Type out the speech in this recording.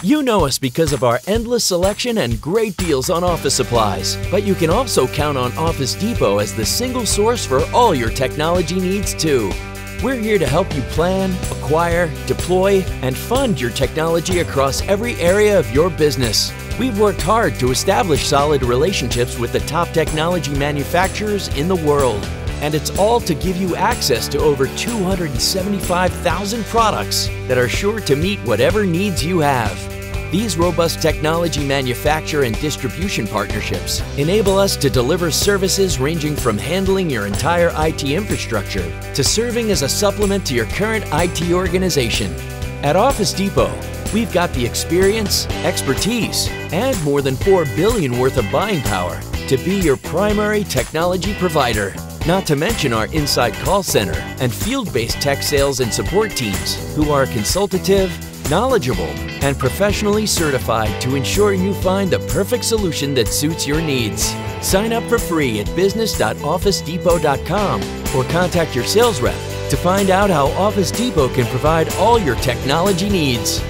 You know us because of our endless selection and great deals on office supplies, but you can also count on Office Depot as the single source for all your technology needs, too. We're here to help you plan, acquire, deploy, and fund your technology across every area of your business. We've worked hard to establish solid relationships with the top technology manufacturers in the world. And it's all to give you access to over 275,000 products that are sure to meet whatever needs you have. These robust technology manufacture and distribution partnerships enable us to deliver services ranging from handling your entire IT infrastructure to serving as a supplement to your current IT organization. At Office Depot, we've got the experience, expertise, and more than 4 billion worth of buying power to be your primary technology provider. Not to mention our inside call center and field based tech sales and support teams who are consultative, knowledgeable, and professionally certified to ensure you find the perfect solution that suits your needs. Sign up for free at business.officedepot.com or contact your sales rep to find out how Office Depot can provide all your technology needs.